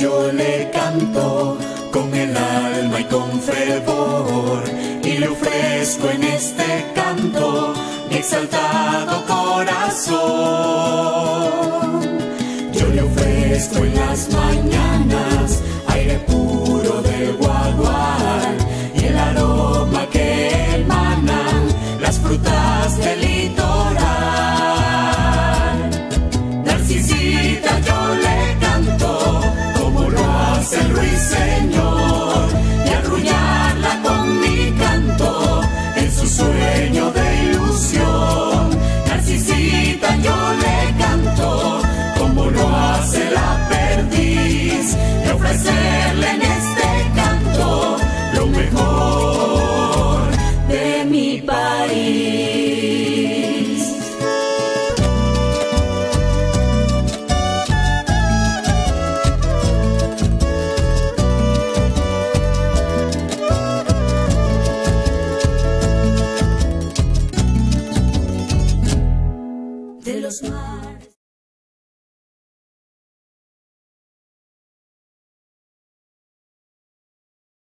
Yo le canto con el alma y con fervor y le ofrezco en este canto mi exaltado corazón. Yo le ofrezco en las mañanas aire puro Smile.